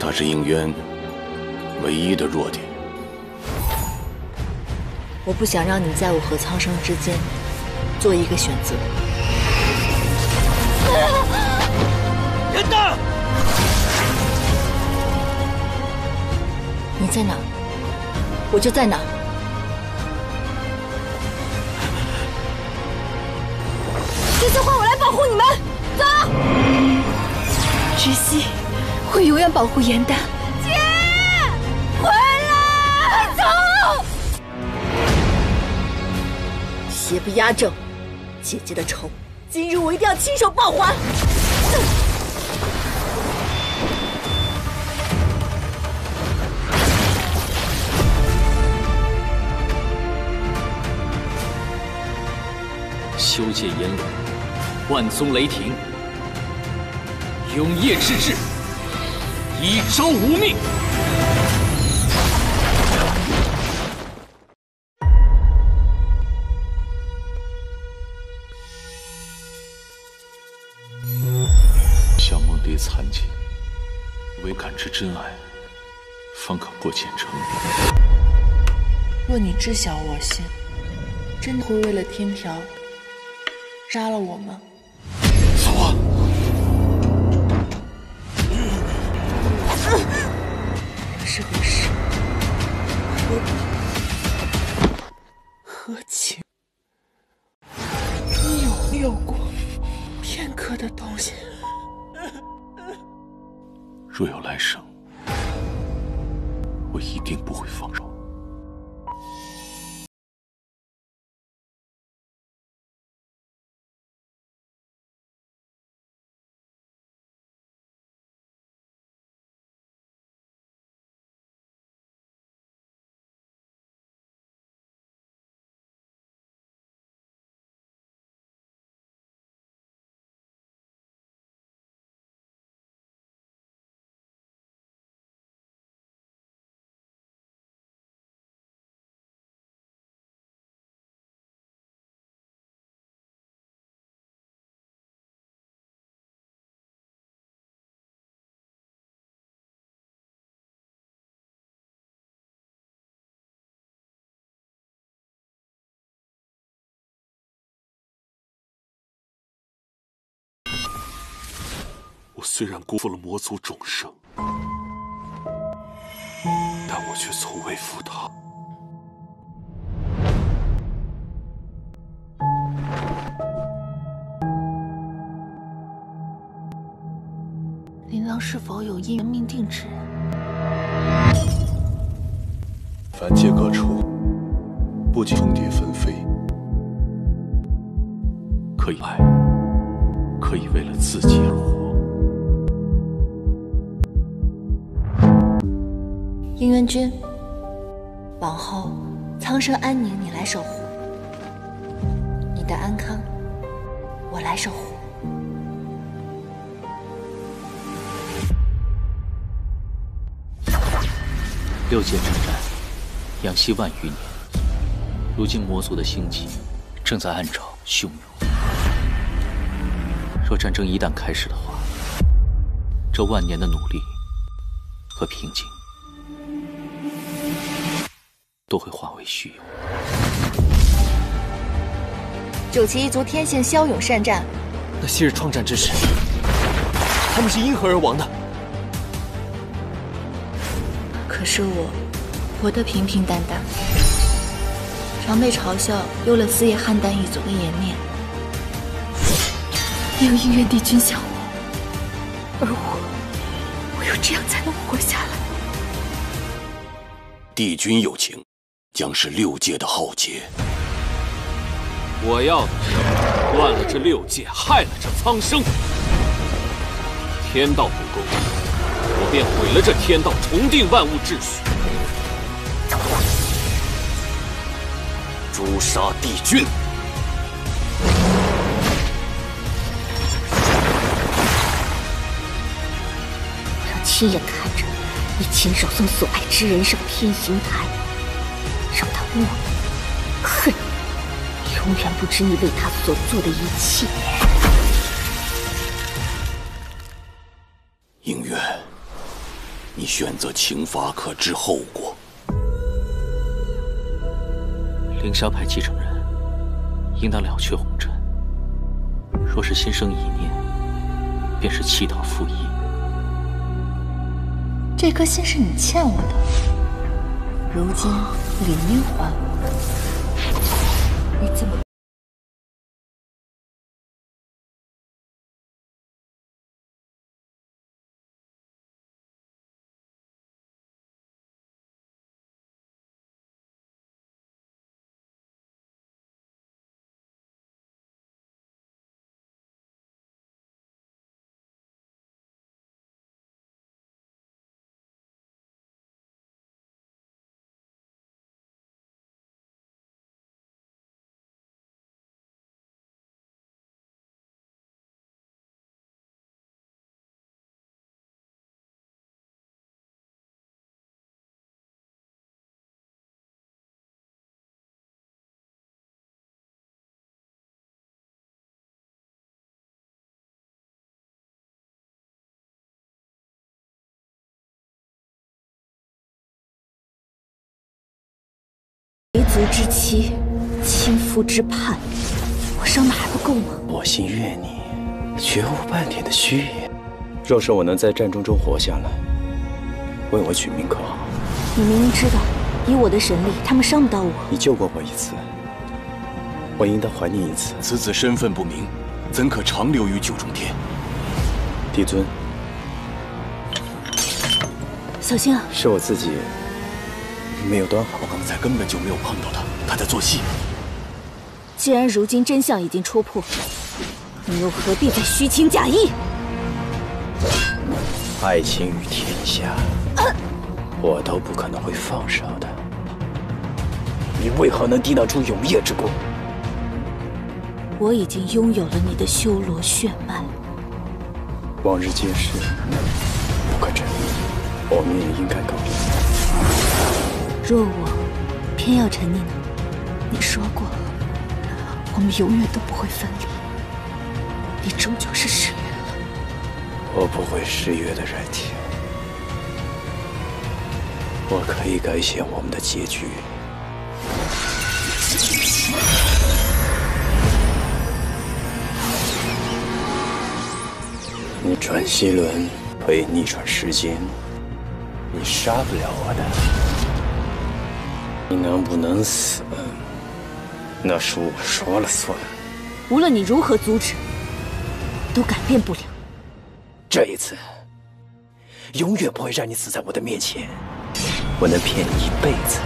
他是应渊唯一的弱点。我不想让你在我和苍生之间做一个选择。人呢？你在哪，我就在哪。这次换我来保护你们，走。知悉，会永远保护严丹。姐，回来，走。邪不压正，姐姐的仇，今日我一定要亲手报还。修建炎龙，万宗雷霆，永夜之志，一生无命。小梦蝶残疾，唯感知真爱，方可破茧成蝶。若你知晓我心，真的会为了天条杀了我吗？是何事？何何情？你有没有过片刻的东西？若有来生，我一定不会放手。我虽然辜负了魔族众生，但我却从未负他。琳琅是否有姻缘命定之人？凡界各处，不仅重叠纷飞，可以爱，可以为了自己而活。应元君，往后苍生安宁，你来守护；你的安康，我来守护。六界之战，养息万余年，如今魔族的兴起正在暗潮汹涌。若战争一旦开始的话，这万年的努力和平静都会化为虚有。九岐一族天性骁勇善战，那昔日创战之时，他们是因何而亡的？可是我活得平平淡淡，常被嘲笑丢了四叶汉丹一族的颜面。也有应元帝君想我，而我，唯有这样才能活下来。帝君有情，将是六界的浩劫。我要的是乱了这六界，害了这苍生。天道不公，我便毁了这天道，重定万物秩序。诛杀帝君！我要亲眼看着你亲手送所爱之人上天刑台，让他恶、恨，永远不知你为他所做的一切。应月，你选择情罚可知后果。凌霄派继承人应当了却红尘。若是心生一念，便是弃道负义。这颗心是你欠我的，如今理应还我。你怎么？贼族之妻，亲夫之叛，我伤的还不够吗？我心悦你，绝无半点的虚言。若是我能在战争中活下来，为我取名可好？你明明知道，以我的神力，他们伤不到我。你救过我一次，我应当还你一次。此子身份不明，怎可长留于九重天？帝尊，小心啊！是我自己没有端好。我刚才根本就没有碰到他，他在做戏。既然如今真相已经戳破，你又何必再虚情假意？爱情与天下，我都不可能会放手的。你为何能抵挡住永夜之光？我已经拥有了你的修罗血脉。往日皆是，不可争。我们也应该告别。若我偏要沉溺呢？你说过，我们永远都不会分离。你终究是誓约了。我不会誓约的，冉天。我可以改写我们的结局。你转西轮，可以逆转时间，你杀不了我的。你能不能死，那是我说了算。无论你如何阻止，都改变不了。这一次，永远不会让你死在我的面前。我能骗你一辈子。